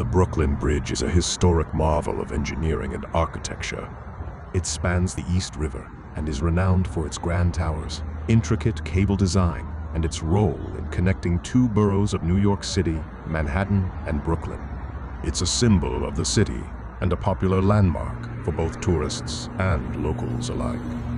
The Brooklyn Bridge is a historic marvel of engineering and architecture. It spans the East River and is renowned for its grand towers, intricate cable design, and its role in connecting two boroughs of New York City, Manhattan, and Brooklyn. It's a symbol of the city and a popular landmark for both tourists and locals alike.